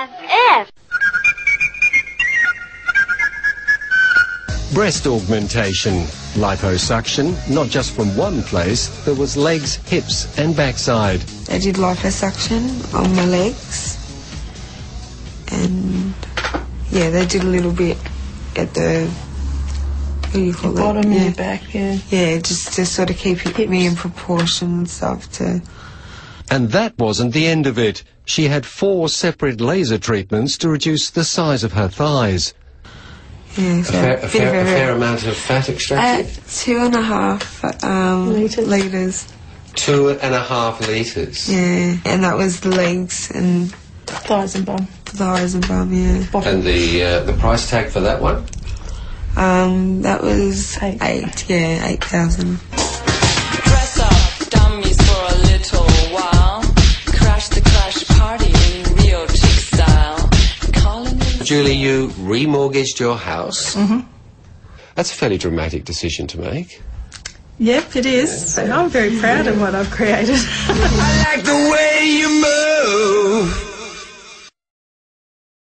F. Breast augmentation, liposuction, not just from one place, there was legs, hips and backside. I did liposuction on my legs. And yeah, they did a little bit at the what do you call Your it? bottom yeah. and your back, yeah. Yeah, just to sort of keep it, me in proportion and stuff to and that wasn't the end of it. She had four separate laser treatments to reduce the size of her thighs. Yes. a, fair, a, fair, a, fair, amount of fat extracted? Uh, two and a half um, litres. litres. Two and a half litres? Yeah, and that was the legs and... Thighs and bum. Thighs and bum, yeah. And the, uh, the price tag for that one? Um, that was eight, eight yeah, 8,000. Julie, you remortgaged your house. Mm-hmm. That's a fairly dramatic decision to make. Yep, it is. And I'm very proud of what I've created. I like